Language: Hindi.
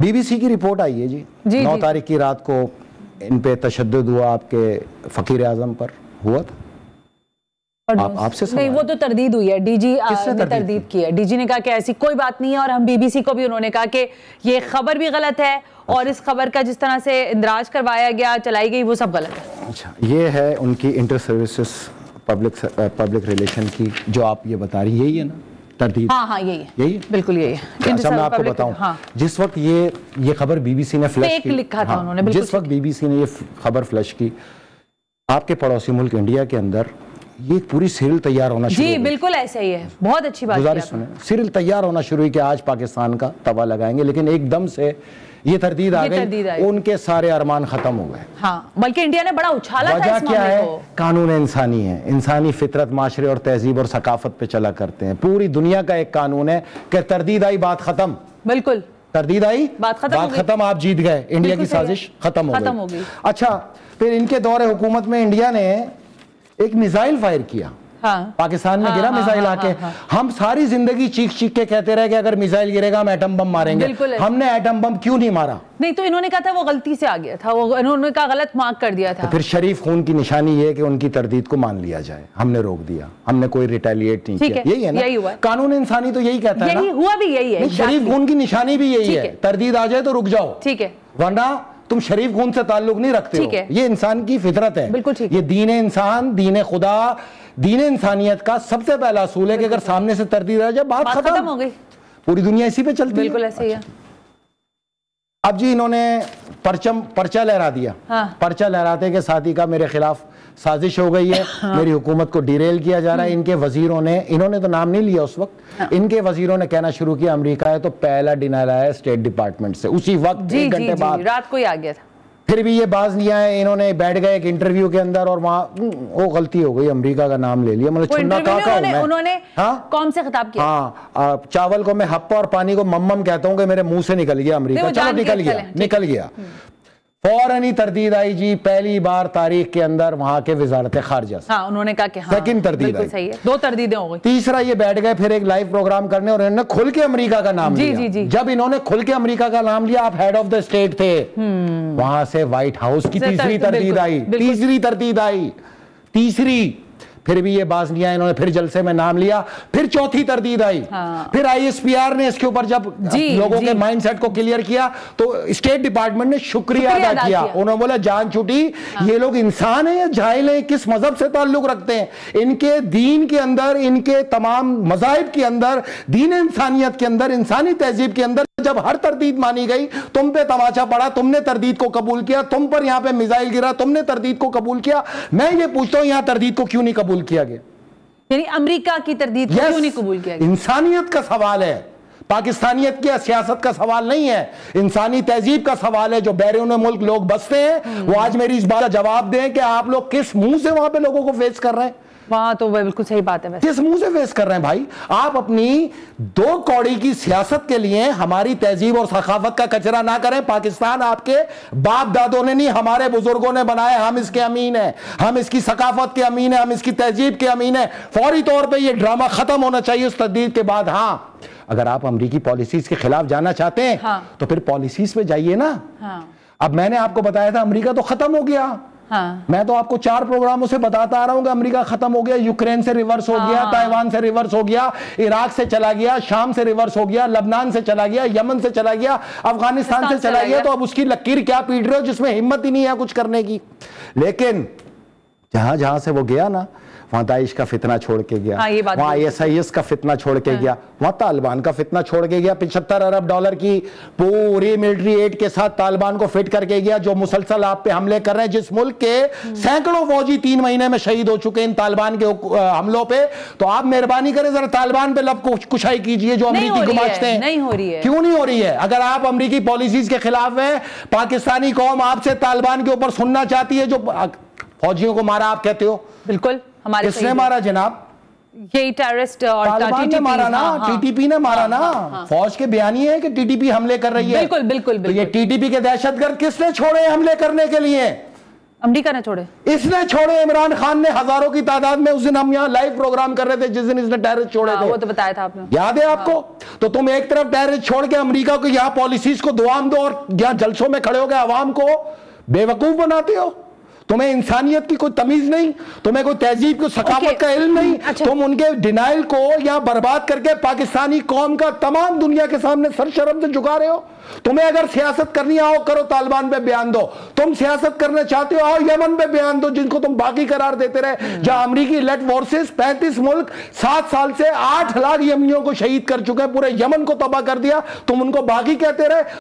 बीबीसी की रिपोर्ट आई है जी, जी नौ तारीख की रात को इन पे तशद हुआ आपके फ़कीर आज़म पर। हुआ था? आप, आपसे नहीं वो तो तरदीद हुई है। डीजी ने तरदीद की? है। डीजी ने कहा कि ऐसी कोई बात नहीं है और हम बीबीसी को भी उन्होंने कहा कि ये खबर भी गलत है और इस खबर का जिस तरह से इंदराज करवाया गया चलाई गई वो सब गलत है। अच्छा ये है उनकी inter services public public relation की जो आप ये बता रही यही है ना? तरदीद हाँ हाँ यही है। यही है? बिल्कुल यही है। अच्छा मैं आपको बताऊँ। हाँ। जिस वक्त ये ये खबर बीबीसी ने फ्लैश की लिखा था हाँ, उन्होंने जिस वक्त बीबीसी ने ये खबर फ्लैश की आपके पड़ोसी मुल्क इंडिया के अंदर ये पूरी सीरियल तैयार होना शुरू जी बिल्कुल ऐसा ही है। बहुत अच्छी बात गुजारिश सुने। सीरियल तैयार होना शुरू हुई कि आज पाकिस्तान का तवा लगाएँगे लेकिन एकदम से ये तरदीद आ गई उनके सारे अरमान खत्म हो गए। हाँ, बल्कि इंडिया ने बड़ा उछाला वजह क्या है? कानून इंसानी है। इंसानी फितरत माशरे और तहजीब और सकाफत पे चला करते हैं। पूरी दुनिया का एक कानून है कि तरदीद आई बात खत्म। बिल्कुल। तरदीद आई बात खत्म बात खत्म आप जीत गए। इंडिया की साजिश खत्म हो गई। अच्छा फिर इनके दौरे हुकूमत में इंडिया ने एक मिसाइल फायर किया। हाँ, पाकिस्तान में हाँ, गिरा हाँ, मिसाइल हाँ, आके। हाँ, हाँ, हम सारी ज़िंदगी चीख चीख के कहते रहे कि अगर मिसाइल गिरेगा हम एटम बम मारेंगे। हमने एटम बम क्यों नहीं मारा? नहीं तो इन्होंने कहा था वो गलती से आ गया था। वो इन्होंने कहा गलत मार्क कर दिया था। तो फिर शरीफ खून की निशानी ये कि उनकी तरदीद को मान लिया जाए। हमने रोक दिया। हमने कोई रिटेलिएट नहीं किया। यही है ना? यही हुआ। कानून इंसानी तो यही कहता है यही हुआ भी यही है। शरीफ खून की निशानी भी यही है। तरदीद आ जाए तो रुक जाओ। ठीक है। वरना तुम शरीफ खून से ताल्लुक नहीं रखते हो। ये इंसान की फितरत है। बिल्कुल ठीक ये दीन इंसान दीन खुदा दीन इंसानियत का सबसे पहला असूल है कि अगर सामने से तरदी रह जाए बात खत्म। हो गई। पूरी दुनिया इसी पे चलती बिल्कुल ऐसे ही है। अब जी इन्होंने परचम पर्चा लहरा दिया। हाँ। पर्चा लहराते के साथी का मेरे खिलाफ साजिश हो गई है। हाँ। मेरी हुकूमत को डिरेल किया जा रहा है। हम्म। इनके वजीरों ने इन्होंने तो नाम नहीं लिया उस वक्त। हाँ। इनके वजीरों ने कहना शुरू किया अमेरिका है तो पहला डिनर आया स्टेट डिपार्टमेंट से। उसी वक्त एक घंटे बाद। रात को ही आ गया था। फिर भी ये बाज लिया है इन्होंने बैठ गए एक इंटरव्यू के अंदर और वहाँ वो गलती हो गई अमेरिका का नाम ले लिया। मतलब छुन्ना का उन्होंने, उन्होंने हाँ? कौन से खिताब किया। हाँ चावल को मैं हप्पा और पानी को मम्मम कहता हूँ कि मेरे मुँह से निकल गया अमेरिका। चलो निकल गया निकल गया। हम्म। फ़ौरन ही तरदीद आई जी पहली बार तारीख के अंदर वहाँ के वजारत खारजा हाँ, उन्होंने कहा कि हाँ, सेकंड तरदीद आई। सही है। दो तरदीदे हो गई। तीसरा ये बैठ गए फिर एक लाइव प्रोग्राम करने और इन्होंने खुल के अमरीका का नाम जी, लिया। जी, जी. जब इन्होंने खुल के अमरीका का नाम लिया आप हेड ऑफ़ द स्टेट थे। हम्म। वहाँ से व्हाइट हाउस की तीसरी तरदीद आई। तीसरी तरदीद आई। तीसरी फिर भी ये बाज लिया इन्होंने फिर जलसे में नाम लिया। फिर चौथी तरदीद आई। हाँ। फिर आईएसपीआर ने इसके ऊपर जब लोगों जी, के माइंडसेट को क्लियर किया तो स्टेट डिपार्टमेंट ने शुक्रिया अदा किया। उन्होंने बोला जान छुटी हाँ। ये लोग इंसान है या जाहिल है? किस मज़हब से ताल्लुक रखते हैं? इनके दीन के अंदर इनके तमाम मजाहब के अंदर दीन इंसानियत के अंदर इंसानी तहजीब के अंदर जब हर तरदीद मानी गई तुम पे तमाचा पड़ा तुमने तरदीद को कबूल किया तुम पर यहाँ पे मिसाइल गिरा तुमने तरदीद को कबूल किया। मैं ये पूछता हूँ यहाँ तरदीद को क्यों नहीं कबूल किया गया? यानी अमेरिका की तरदीद yes, क्यों नहीं कबूल किया गया? इंसानियत का सवाल है। पाकिस्तानियत की सियासत का सवाल नहीं है। इंसानी तहजीब का सवाल है जो बैरून मुल्क लोग बसते हैं। वो आज मेरी इस बात का जवाब दें कि आप लोग किस मुँह से वहाँ पे लोगों को फेस कर रहे हैं? वहाँ तो वह बिल्कुल सही बात है किस मुँह से फेस कर रहे हैं भाई? आप अपनी दो कौड़ी की सियासत के लिए हमारी तहजीब और सखावत का कचरा ना करें। पाकिस्तान आपके बाप दादों ने नहीं हमारे बुज़ुर्गों ने बनाए हम इसके अमीन है। हम इसकी सकाफत के अमीन है। हम इसकी तहजीब के अमीन है। फौरी तौर पर यह ड्रामा खत्म होना चाहिए उस तदीद के बाद। हाँ अगर आप अमरीकी पॉलिसीज़ के खिलाफ जाना चाहते हैं हाँ। तो फिर पॉलिसीज़ पे जाइए ना। हाँ। अब मैंने आपको बताया था अमरीका तो खत्म हो गया। हाँ। मैं तो आपको चार प्रोग्रामों से बताता आ रहा हूँ कि अमेरिका खत्म हो गया यूक्रेन से रिवर्स हो गया हाँ। ताइवान से रिवर्स हो गया इराक से चला गया शाम से रिवर्स हो गया लबनान से चला गया यमन से चला गया अफ़गानिस्तान से चला गया तो अब उसकी लकीर क्या पीट रहे हो जिसमें हिम्मत ही नहीं है कुछ करने की लेकिन जहाँ जहाँ से वो गया ना वहाँ दाइश का फितना छोड़ के गया। हाँ, वहाँ आई एस आई एस का फितना छोड़ के हाँ। गया। वहाँ तालिबान का फितना छोड़ के गया। पिछहत्तर अरब डॉलर की पूरी मिलिट्री एड के साथ तालिबान को फिट करके गया जो मुसलसल आप पे हमले कर रहे हैं जिस मुल्क के हम्म। सैकड़ों फौजी तीन महीने में शहीद हो चुके इन तालिबान के हमलों पे। तो आप मेहरबानी करें जरा तालिबान पे लब कुशाई कीजिए जो अमरीकी गुमाचते हैं नहीं हो रही है। क्यों नहीं हो रही है? अगर आप अमरीकी पॉलिसीज़ के खिलाफ है पाकिस्तानी कौम आपसे तालिबान के ऊपर सुनना चाहती है जो फौजियों को मारा आप कहते हो? बिल्कुल। हमारे किसने मारा जनाब? यही टेररिस्ट और तालिबान ने मारा ना हाँ, टीटीपी ने मारा हाँ, ना? हाँ, हाँ, फौज के बयानी है कि टीटीपी हमले कर रही है? बिल्कुल बिल्कुल, बिल्कुल। तो ये टीटीपी के दहशतगर्द किसने छोड़े हमले करने के लिए? अमरीका ने छोड़े। इसने छोड़े इमरान खान ने हज़ारों की तादाद में उस दिन हम यहाँ लाइव प्रोग्राम कर रहे थे जिस दिन इसने टेररिस्ट छोड़े हाँ, थे। वो तो बताया था आपने। याद है आपको? हाँ। तो तुम एक तरफ़ टेररिस्ट छोड़ के अमरीका को यहाँ पॉलिसीज़ को दुआम दो और यहाँ जलसों में खड़े हो गए अवाम को बेवकूफ़ बनाते हो। तुम्हें इंसानियत की कोई तमीज नहीं तुम्हें कोई तहजीब को सकाफत का इल्म नहीं अच्छा। तुम उनके डिनाइल को यहाँ बर्बाद करके पाकिस्तानी कौम का तमाम दुनिया के सामने सर शर्म से झुका रहे हो तुम्हें अगर सियासत करनी आओ करो तालिबान पे बयान दो तुम सियासत करना चाहते हो आओ यमन पे बयान दो जिनको तुम बाकी करार देते रहे हम्म। जहाँ अमरीकी लेट फोर्सेस पैंतीस मुल्क सात साल से आठ लाख यमनियों को शहीद कर चुके हैं पूरे यमन को तबाह कर दिया तुम उनको बाकी कहते रहे